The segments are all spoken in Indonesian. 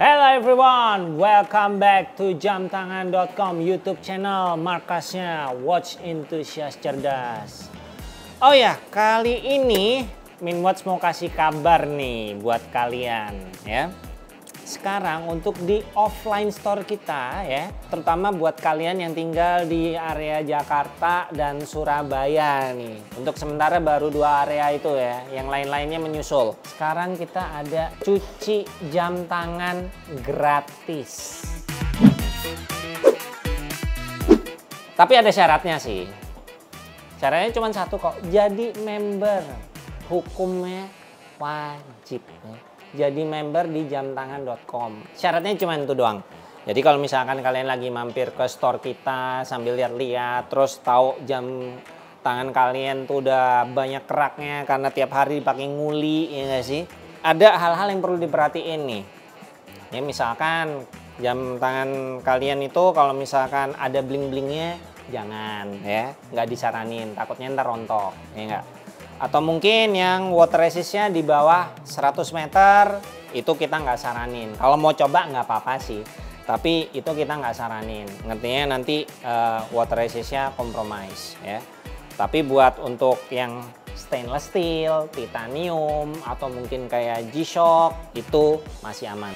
Hello everyone, welcome back to jamtangan.com YouTube channel markasnya Watch Enthusiast Cerdas. Oh ya, kali ini Minwatch mau kasih kabar nih buat kalian ya. Sekarang untuk di offline store kita ya, terutama buat kalian yang tinggal di area Jakarta dan Surabaya nih. Untuk sementara baru dua area itu ya, yang lain-lainnya menyusul. Sekarang kita ada cuci jam tangan gratis. Tapi ada syaratnya sih. Syaratnya cuma satu kok, jadi member. Hukumnya wajib jadi member di jamtangan.com. Syaratnya cuma itu doang. Jadi kalau misalkan kalian lagi mampir ke store kita sambil lihat-lihat, terus tahu jam tangan kalian tuh udah banyak keraknya karena tiap hari dipakai nguli, ya gak sih? Ada hal-hal yang perlu diperhatiin nih. Ya misalkan jam tangan kalian itu kalau misalkan ada bling-blingnya jangan ya, nggak disaranin, takutnya ntar rontok, ya enggak atau mungkin yang water resistnya di bawah 100 meter itu kita nggak saranin kalau mau coba nggak apa-apa sih tapi itu kita nggak saranin ngertinya nanti uh, water resistnya kompromis ya tapi buat untuk yang stainless steel, titanium atau mungkin kayak G-Shock itu masih aman.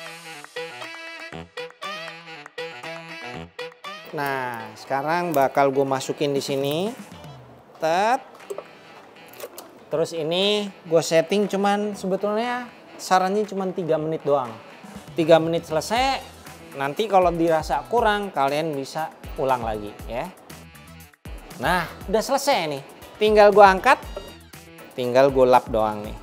Nah, sekarang bakal gue masukin di sini. Tet. Terus ini gue setting cuman sebetulnya sarannya cuman 3 menit doang. 3 menit selesai, nanti kalau dirasa kurang kalian bisa ulang lagi ya. Nah, udah selesai nih. Tinggal gue angkat, tinggal gue lap doang nih.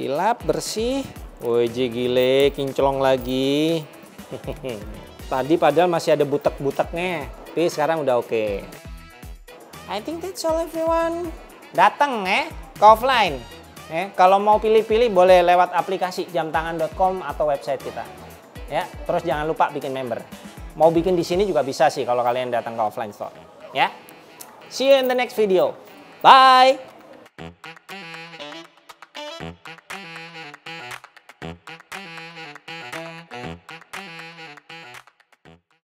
Dilap bersih. Woi gile, kinclong lagi. Tadi padahal masih ada butek-buteknya, tapi sekarang udah oke. Okay. I think that's all everyone. Datang ya ke offline. Ya, kalau mau pilih-pilih boleh lewat aplikasi jamtangan.com atau website kita. Ya, terus jangan lupa bikin member. Mau bikin di sini juga bisa sih kalau kalian datang ke offline store. Ya. See you in the next video. Bye.